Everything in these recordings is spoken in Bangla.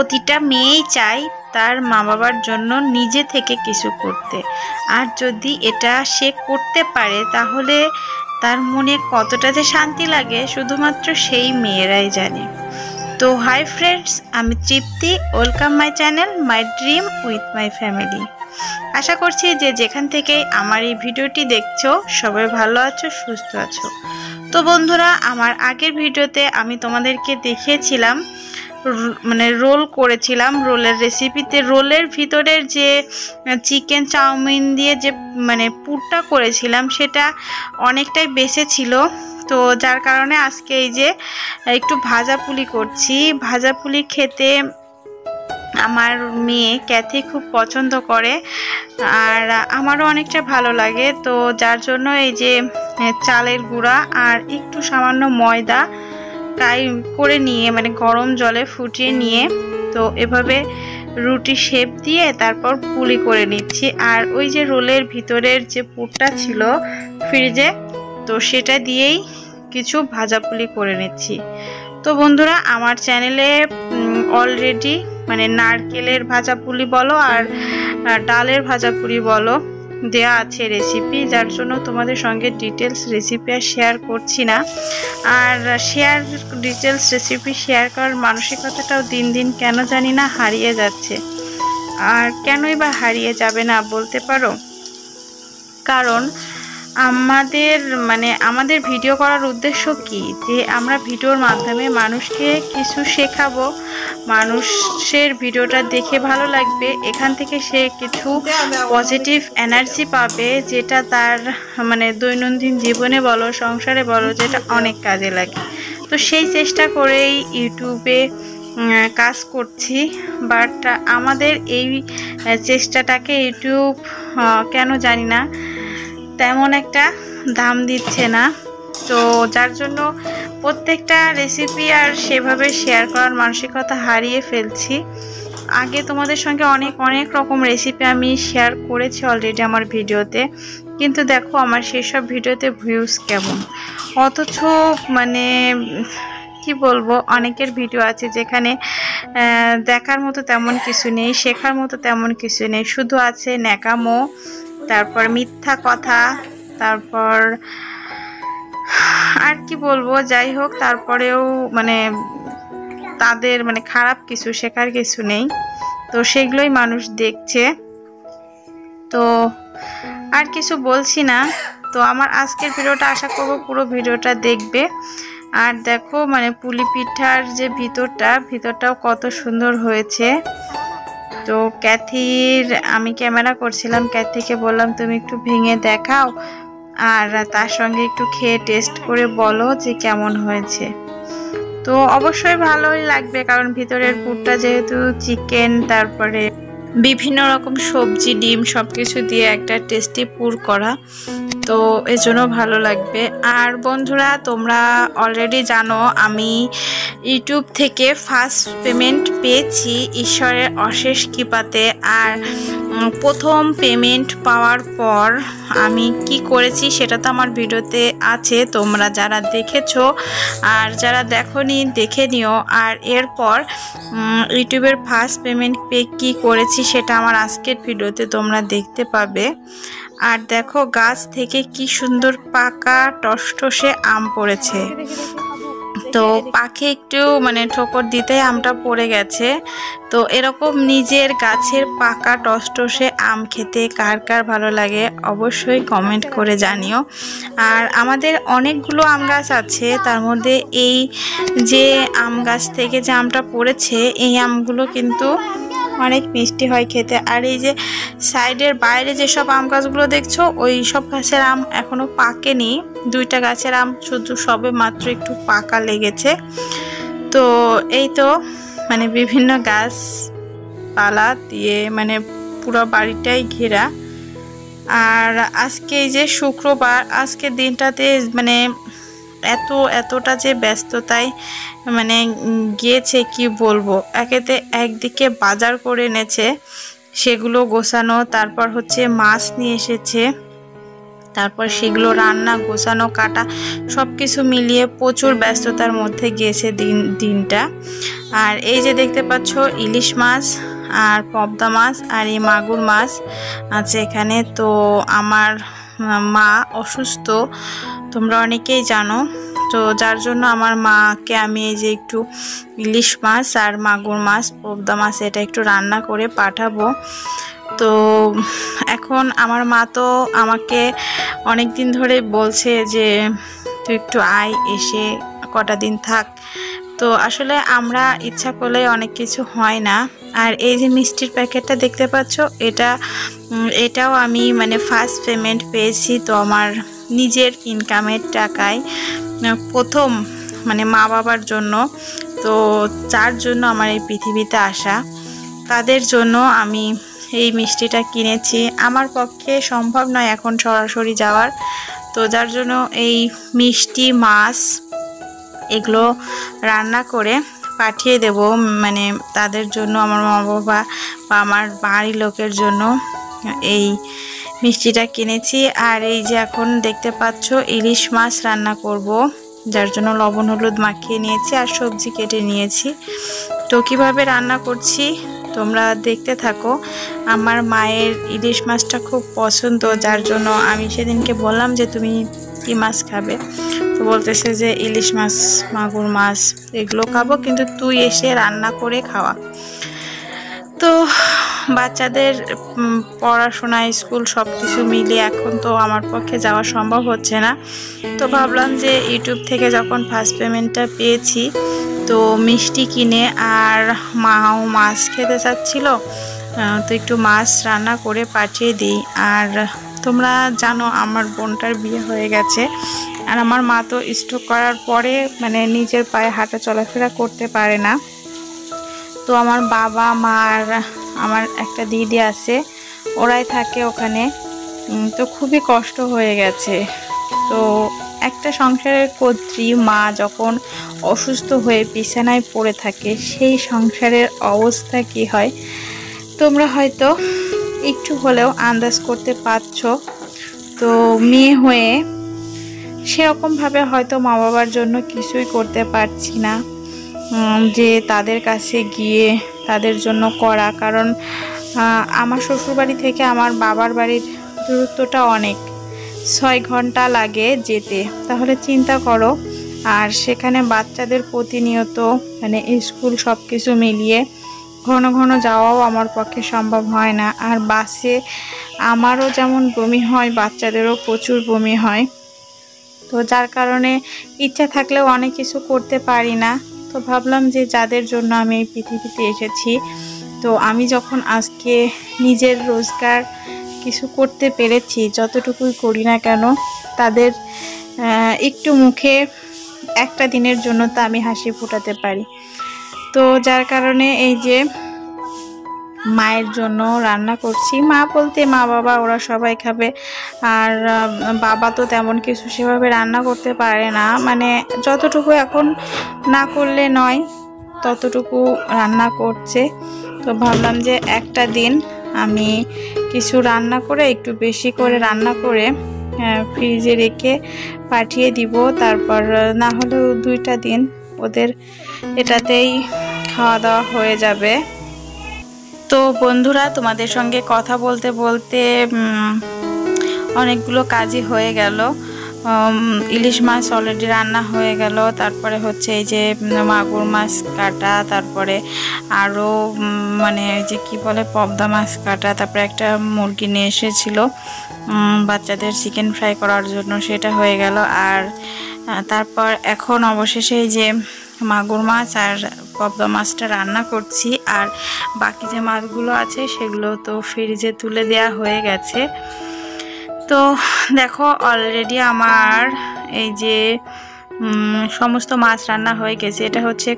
প্রতিটা মেয়েই চায় তার মা বাবার জন্য নিজে থেকে কিছু করতে। আর যদি এটা সে করতে পারে, তাহলে তার মনে কতটা যে শান্তি লাগে শুধুমাত্র সেই মেয়েরাই জানে। তো হাই ফ্রেন্ডস, আমি Tripti. Welcome my channel, my dream with my family. আশা করছি যে যেখান থেকে আমার এই ভিডিওটি দেখছ, সবাই ভালো আছো, সুস্থ আছো। তো বন্ধুরা, আমার আগের ভিডিওতে আমি তোমাদেরকে দেখিয়েছিলাম মানে রোল করেছিলাম রোলের রেসিপিতে রোলের ভিতরের যে চিকেন চাউমিন দিয়ে যে মানে পুরটা করেছিলাম সেটা অনেকটাই বেঁচে ছিল। তো যার কারণে আজকে এই যে, একটু ভাজা পুলি করছি। ভাজা পুলি খেতে আমার মেয়ে ক্যাথি খুব পছন্দ করে আর আমারও অনেকটা ভালো লাগে। তো যার জন্য এই যে চালের গুঁড়া আর একটু সামান্য ময়দা ফ্রাই করে নিয়ে মানে গরম জলে ফুটিয়ে নিয়ে, তো এভাবে রুটি শেপ দিয়ে তারপর পুলি করে নিচ্ছি। আর ওই যে রোলের ভিতরের যে পুরটা ছিল ফ্রিজে, তো সেটা দিয়েই কিছু ভাজা পুলি করে নিচ্ছি। তো বন্ধুরা, আমার চ্যানেলে অলরেডি মানে নারকেলের ভাজা পুলি বলো আর ডালের ভাজা পুলি বলো দেয়া আছে রেসিপি যার জন্য তোমাদের সঙ্গে ডিটেলস রেসিপি আর শেয়ার করছি না। আর শেয়ার ডিটেলস রেসিপি শেয়ার করার মানসিকতাটাও দিন দিন কেন জানি না হারিয়ে যাচ্ছে। আর কেনই বা হারিয়ে যাবে না বলতে পারো? কারণ আমাদের মানে আমাদের ভিডিও করার উদ্দেশ্য কি? যে আমরা ভিডিওর মাধ্যমে মানুষকে কিছু শেখাবো, মানুষের ভিডিওটা দেখে ভালো লাগবে, এখান থেকে সে কিছু পজিটিভ এনার্জি পাবে, যেটা তার মানে দৈনন্দিন জীবনে বলো, সংসারে বলো, যেটা অনেক কাজে লাগে। তো সেই চেষ্টা করেই ইউটিউবে কাজ করছি বাট আমাদের এই চেষ্টাটাকে ইউটিউব কেন জানি না তেমন একটা দাম দিচ্ছে না। তো যার জন্য প্রত্যেকটা রেসিপি আর সেভাবে শেয়ার করার মানসিকতা হারিয়ে ফেলছি। আগে তোমাদের সঙ্গে অনেক অনেক রকম রেসিপি আমি শেয়ার করেছি অলরেডি আমার ভিডিওতে। কিন্তু দেখো আমার সেসব ভিডিওতে ভিউজ কেমন? অথচ মানে কি বলব, অনেকের ভিডিও আছে যেখানে দেখার মতো তেমন কিছু নেই, শেখার মতো তেমন কিছু নেই। শুধু আছে ন্যাকামো তারপর মিথ্যা কথা, তারপর আর কি বলব, যাই হোক, তারপরেও মানে তাদের মানে খারাপ কিছু শেখার কিছু নেই। তো সেগুলোই মানুষ দেখছে। তো আর কিছু বলছি না। তো আমার আজকের ভিডিওটা আশা করব পুরো ভিডিওটা দেখবে। আর দেখো মানে পুলি পিঠার যে ভিতরটা, ভিতরটাও কত সুন্দর হয়েছে। তো ক্যাথির, আমি ক্যামেরা করছিলাম, ক্যাথিকে বললাম, তুমি একটু ভেঙে দেখাও আর তার সঙ্গে একটু খেয়ে টেস্ট করে বলো যে কেমন হয়েছে। তো অবশ্যই ভালোই লাগবে, কারণ ভিতরের পুরটা যেহেতু চিকেন, তারপরে বিভিন্ন রকম সবজি, ডিম সব কিছু দিয়ে একটা টেস্টি পুর করা। তো এজন্য ভালো লাগবে। আর বন্ধুরা, তোমরা অলরেডি জানো, আমি ইউটিউব থেকে ফার্স্ট পেমেন্ট পেয়েছি ঈশ্বরের অশেষ কৃপাতে। আর প্রথম পেমেন্ট পাওয়ার পর আমি কি করেছি সেটা তো আমার ভিডিওতে আছে, তোমরা যারা দেখেছ আর যারা দেখনি, দেখে নিও। আর এরপর ইউটিউবের ফার্স্ট পেমেন্ট পে কী করেছি সেটা আমার আজকের ভিডিওতে তোমরা দেখতে পাবে। আর দেখো গাছ থেকে কি সুন্দর পাকা টসটসে আম পড়েছে। তো পাখি একটু মানে ঠোকর দিতে আমটা পড়ে গেছে। তো এরকম নিজের গাছের পাকা টসটসে আম খেতে কার কার ভালো লাগে অবশ্যই কমেন্ট করে জানিও। আর আমাদের অনেকগুলো আম গাছ আছে, তার মধ্যে এই যে আম গাছ থেকে যে আমটা পড়েছে, এই আমগুলো কিন্তু অনেক মিষ্টি হয় খেতে। আর এই যে সাইডের বাইরে যেসব আম গাছগুলো দেখছ, ওই সব গাছের আম এখনও পাকেনি। দুইটা গাছের আম শুধু সবে মাত্র একটু পাকা লেগেছে। তো এই তো মানে বিভিন্ন গাছ পালা দিয়ে মানে পুরো বাড়িটাই ঘেরা। আর আজকে এই যে শুক্রবার আজকে দিনটাতে মানে এত, এতটা যে ব্যস্ততায় মানে গিয়েছে কি বলব? একেতে একদিকে বাজার করে এনেছে, সেগুলো গোছানো, তারপর হচ্ছে মাছ নিয়ে এসেছে, তারপর সেগুলো রান্না, গোছানো, কাটা সব কিছু মিলিয়ে প্রচুর ব্যস্ততার মধ্যে গিয়েছে দিন, দিনটা। আর এই যে দেখতে পাচ্ছ, ইলিশ মাছ, আর পবদা মাছ, আর এই মাগুর মাছ আছে এখানে। তো আমার মা অসুস্থ তোমরা অনেকেই জানো। তো যার জন্য আমার মাকে আমি এই যে একটু ইলিশ মাছ আর মাগুর মাছ পবদা মাছ এটা একটু রান্না করে পাঠাবো। তো এখন আমার মা তো আমাকে অনেক দিন ধরে বলছে যে, তুই একটু আয়, এসে কটা দিন থাক। তো আসলে আমরা ইচ্ছা করলে অনেক কিছু হয় না। আর এই যে মিষ্টির প্যাকেটটা দেখতে পাচ্ছ, এটা এটাও আমি মানে ফার্স্ট পেমেন্ট পেয়েছি। তো আমার নিজের ইনকামের টাকায় প্রথম মানে মা বাবার জন্য। তো যার জন্য আমার এই পৃথিবীতে আসা, তাদের জন্য আমি এই মিষ্টিটা কিনেছি। আমার পক্ষে সম্ভব নয় এখন সরাসরি যাওয়ার। তো যার জন্য এই মিষ্টি, মাছ এগুলো রান্না করে পাঠিয়ে দেব মানে তাদের জন্য, আমার মা বাবা বা আমার বাড়ির লোকের জন্য এই মিষ্টিটা কিনেছি। আর এই যে এখন দেখতে পাচ্ছ, ইলিশ মাছ রান্না করব। যার জন্য লবণ, হলুদ মাখিয়ে নিয়েছি আর সবজি কেটে নিয়েছি। তো কীভাবে রান্না করছি তোমরা দেখতে থাকো। আমার মায়ের ইলিশ মাছটা খুব পছন্দ, যার জন্য আমি সেদিনকে বললাম যে, তুমি কি মাছ খাবে? তো বলতেছে যে, ইলিশ মাছ, মাগুর মাছ, এগুলো খাব, কিন্তু তুই এসে রান্না করে খাওয়া। তো বাচ্চাদের পড়াশোনা, স্কুল সব কিছু মিলিয়ে এখন তো আমার পক্ষে যাওয়া সম্ভব হচ্ছে না। তো ভাবলাম যে ইউটিউব থেকে যখন ফার্স্ট পেমেন্টটা পেয়েছি, তো মিষ্টি কিনে আর মাও মাছ খেতে চাচ্ছিল তো একটু মাছ রান্না করে পাঠিয়ে দিই। আর তোমরা জানো আমার বোনটার বিয়ে হয়ে গেছে, আর আমার মা তো স্ট্রোক করার পরে মানে নিজের পায়ে হাঁটা চলাফেরা করতে পারে না। তো আমার বাবা, মা আর আমার একটা দিদি আছে, ওরাই থাকে ওখানে। তো খুবই কষ্ট হয়ে গেছে। তো একটা সংসারের কর্ত্রী, মা যখন অসুস্থ হয়ে বিছানায় পড়ে থাকে, সেই সংসারের অবস্থা কি হয়? তোমরা হয়তো একটু হলেও আন্দাজ করতে পারছ। তো মেয়ে হয়ে সেরকমভাবে হয়তো মা বাবার জন্য কিছুই করতে পারছি না। যে তাদের কাছে গিয়ে তাদের জন্য করা। কারণ আমার শ্বশুরবাড়ি থেকে আমার বাবার বাড়ির দূরত্বটা অনেক। ছয় ঘণ্টা লাগে যেতে। তাহলে চিন্তা করো। আর সেখানে বাচ্চাদের প্রতিনিয়ত মানে স্কুল সব কিছু মিলিয়ে ঘন ঘন যাওয়াও আমার পক্ষে সম্ভব হয় না। আর বাসে আমারও যেমন বমি হয়, বাচ্চাদেরও প্রচুর বমি হয়। তো যার কারণে ইচ্ছা থাকলেও অনেক কিছু করতে পারি না। তো ভাবলাম যে যাদের জন্য আমি এই পৃথিবীতে এসেছি, তো আমি যখন আজকে নিজের রোজগার কিছু করতে পেরেছি, যতটুকুই করি না কেন, তাদের একটু মুখে একটা দিনের জন্য তা আমি হাসি ফোটাতে পারি। তো যার কারণে এই যে মায়ের জন্য রান্না করছি। মা বলতে মা বাবা ওরা সবাই খাবে। আর বাবা তো তেমন কিছু সেভাবে রান্না করতে পারে না। মানে যতটুকু এখন না করলে নয়, ততটুকু রান্না করছে। তো ভাবলাম যে একটা দিন আমি কিছু রান্না করে, একটু বেশি করে রান্না করে ফ্রিজে রেখে পাঠিয়ে দিব। তারপর না হলেও দুইটা দিন ওদের এটাতেই খাওয়া দাওয়া হয়ে যাবে। তো বন্ধুরা, তোমাদের সঙ্গে কথা বলতে বলতে অনেকগুলো কাজই হয়ে গেল। ইলিশ মাছ অলরেডি রান্না হয়ে গেল। তারপরে হচ্ছে এই যে মাগুর মাছ কাটা, তারপরে আরও মানে যে কি বলে, পবদা মাছ কাটা, তারপরে একটা মুরগি নিয়ে এসেছিল। বাচ্চাদের চিকেন ফ্রাই করার জন্য সেটা হয়ে গেল। আর তারপর এখন অবশেষে এই যে মাগুর মাছ আর পবদা মাছটা রান্না করছি। আর বাকি যে মাছগুলো আছে, সেগুলো তো ফ্রিজে তুলে দেয়া হয়ে গেছে। তো দেখো অলরেডি আমার এই যে সমস্ত মাছ রান্না হয়ে গেছে। এটা হচ্ছে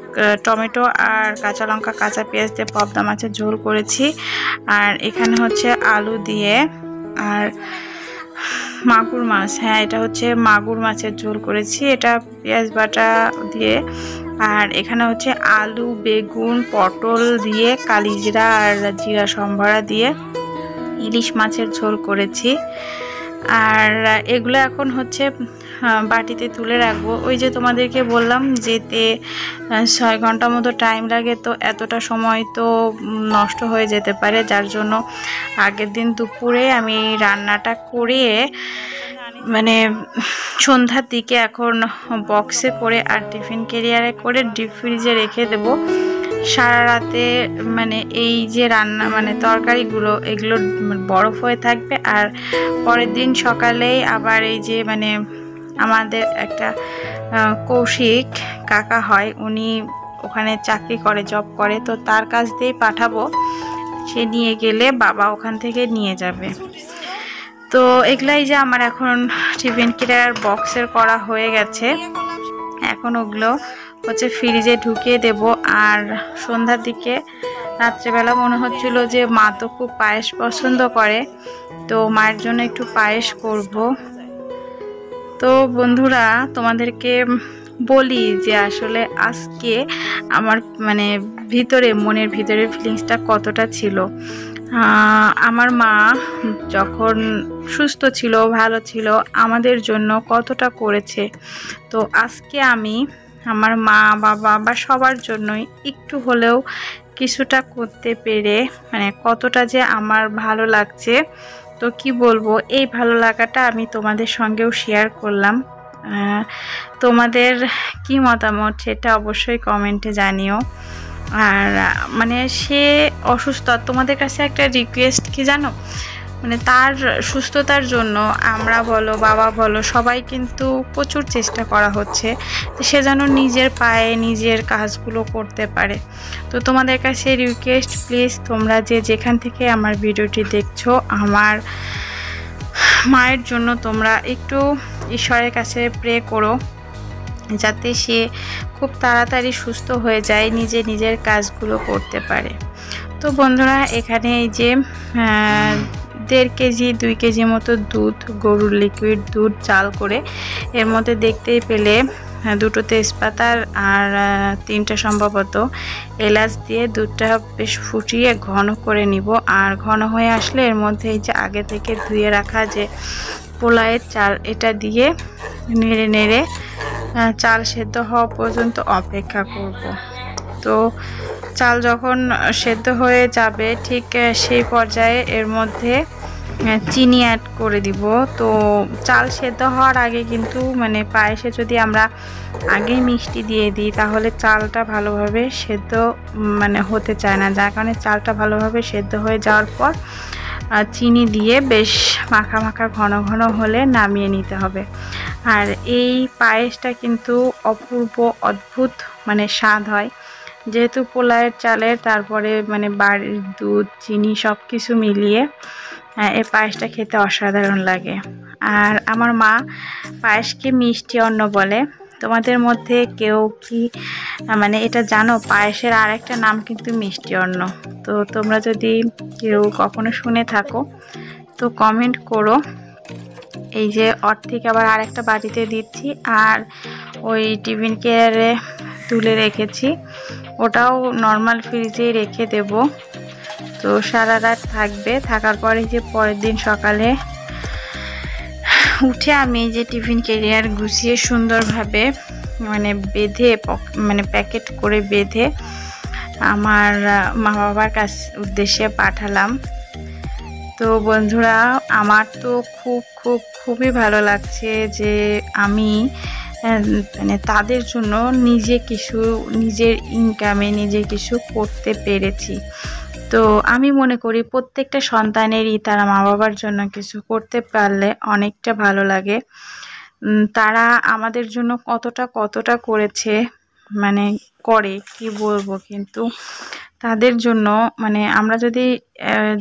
টমেটো আর কাঁচা লঙ্কা, কাঁচা পেঁয়াজ দিয়ে পবদা মাছের ঝোল করেছি। আর এখানে হচ্ছে আলু দিয়ে আর মাগুর মাছ। হ্যাঁ এটা হচ্ছে মাগুর মাছের ঝোল করেছি। এটা পেঁয়াজ বাটা দিয়ে আর এখানে হচ্ছে আলু, বেগুন, পটল দিয়ে, কালিজিরা আর জিরা সম্ভরা দিয়ে ইলিশ মাছের ঝোল করেছি। আর এগুলো এখন হচ্ছে বাটিতে তুলে রাখব। ওই যে তোমাদেরকে বললাম যেতে ছয় ঘণ্টা মতো টাইম লাগে, তো এতটা সময় তো নষ্ট হয়ে যেতে পারে। যার জন্য আগের দিন দুপুরে আমি রান্নাটা করে সন্ধ্যার দিকে এখন বক্সে করে আর টিফিন ক্যারিয়ারে করে ডিপ ফ্রিজে রেখে দেব। সারা রাতে মানে এই যে রান্না মানে তরকারিগুলো, এগুলো বরফ হয়ে থাকবে। আর পরের দিন সকালেই আবার এই যে মানে আমাদের একটা কৌশিক কাকা হয়, উনি ওখানে চাকরি করে জব করে। তো তার কাছ দিয়েই পাঠাবো। সে নিয়ে গেলে বাবা ওখান থেকে নিয়ে যাবে। তো এগুলাই যে আমার এখন টিফিন কিটার বক্সের করা হয়ে গেছে। এখন ওগুলো হচ্ছে ফ্রিজে ঢুকিয়ে দেব। আর সন্ধ্যার দিকে রাত্রেবেলা মনে হচ্ছিল যে মা তো খুব পায়েস পছন্দ করে, তো মায়ের জন্য একটু পায়েস করব। তো বন্ধুরা, তোমাদেরকে বলি যে আসলে আজকে আমার মানে ভিতরে, মনের ভিতরে ফিলিংসটা কতটা ছিল। আমার মা যখন সুস্থ ছিল, ভালো ছিল, আমাদের জন্য কতটা করেছে। তো আজকে আমি আমার মা, বাবা বা সবার জন্যই একটু হলেও কিছুটা করতে পেরে মানে কতটা যে আমার ভালো লাগছে, তো কি বলব, এই ভালো লাগাটা আমি তোমাদের সঙ্গেও শেয়ার করলাম। তোমাদের কি মতামত সেটা অবশ্যই কমেন্টে জানিও। আর মানে সে অসুস্থ। তোমাদের কাছে একটা রিকোয়েস্ট কি জানো? মানে তার সুস্থতার জন্য আমরা বলো, বাবা বলো, সবাই কিন্তু প্রচুর চেষ্টা করা হচ্ছে সে যেন নিজের পায়ে নিজের কাজগুলো করতে পারে। তো তোমাদের কাছে রিকোয়েস্ট প্লিজ তোমরা যে যেখান থেকে আমার ভিডিওটি দেখছ, আমার মায়ের জন্য তোমরা একটু ঈশ্বরের কাছে প্রে করো। যাতে সে খুব তাড়াতাড়ি সুস্থ হয়ে যায়, নিজে নিজের কাজগুলো করতে পারে। তো বন্ধুরা, এখানে এই যে দেড় কেজি, দুই কেজি মতো দুধ, গরুর লিকুইড দুধ, চাল করে এর মধ্যে দেখতেই পেলে দুটো তেজপাতার আর তিনটা সম্ভবত এলাচ দিয়ে দুধটা বেশ ফুটিয়ে ঘন করে নিব। আর ঘন হয়ে আসলে এর মধ্যে এই যে আগে থেকে ধুয়ে রাখা যে পোলায়ের চাল, এটা দিয়ে নেড়ে নেড়ে চাল সেদ্ধ হওয়া পর্যন্ত অপেক্ষা করব। তো চাল যখন সেদ্ধ হয়ে যাবে, ঠিক সেই পর্যায়ে এর মধ্যে চিনি অ্যাড করে দিব। তো চাল সেদ্ধ হওয়ার আগে কিন্তু মানে পায়েসে যদি আমরা আগেই মিষ্টি দিয়ে দিই, তাহলে চালটা ভালোভাবে সেদ্ধ মানে হতে চায় না। যার কারণে চালটা ভালোভাবে সেদ্ধ হয়ে যাওয়ার পর চিনি দিয়ে বেশ মাখা মাখা ঘন ঘন হলে নামিয়ে নিতে হবে। আর এই পায়েসটা কিন্তু অপূর্ব, অদ্ভুত মানে স্বাদ হয়। যেহেতু পোলায়ের চালের তারপরে মানে বাড়ির দুধ, চিনি সব কিছু মিলিয়ে এই পায়েসটা খেতে অসাধারণ লাগে। আর আমার মা পায়েসকে মিষ্টি অন্ন বলে। তোমাদের মধ্যে কেউ কি মানে এটা জানো, পায়েসের আর একটা নাম কিন্তু মিষ্টি অন্ন। তো তোমরা যদি কেউ কখনো শুনে থাকো, তো কমেন্ট করো। এই যে অর থেকে আবার আরেকটা বাটিতে দিচ্ছি, আর ওই টিফিন কেয়ারে তুলে রেখেছি। ওটাও নর্মাল ফ্রিজেই রেখে দেব। তো সারা রাত থাকবে। থাকার পরে যে পরের দিন সকালে উঠে আমি যে টিফিন কেরিয়ার গুছিয়ে সুন্দরভাবে মানে বেঁধে মানে প্যাকেট করে বেঁধে আমার মা বাবার কাছ উদ্দেশ্যে পাঠালাম। তো বন্ধুরা, আমার তো খুব খুব, খুবই ভালো লাগছে যে আমি মানে তাদের জন্য নিজে কিছু, নিজের ইনকামে নিজে কিছু করতে পেরেছি। তো আমি মনে করি প্রত্যেকটা সন্তানেরই তারা মা বাবার জন্য কিছু করতে পারলে অনেকটা ভালো লাগে। তারা আমাদের জন্য কতটা কতটা করেছে মানে করে, কি বলব কিন্তু তাদের জন্য মানে আমরা যদি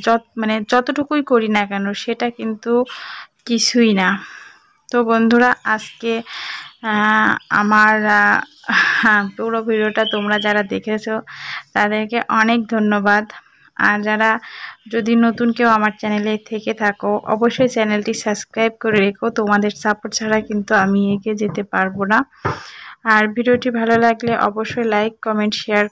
যত মানে যতটুকুই করি না কেন সেটা কিন্তু কিছুই না। তো বন্ধুরা, আজকে আমার পুরো ভিডিওটা তোমরা যারা দেখেছ তাদেরকে অনেক ধন্যবাদ। আর যারা যদি নতুন কেউ আমার চ্যানেলে থেকে থাকো, অবশ্যই চ্যানেলটি সাবস্ক্রাইব করে রেখো। তোমাদের সাপোর্ট ছাড়া কিন্তু আমি এগিয়ে যেতে পারব না। আর ভিডিওটি ভালো লাগলে অবশ্যই লাইক কমেন্ট শেয়ার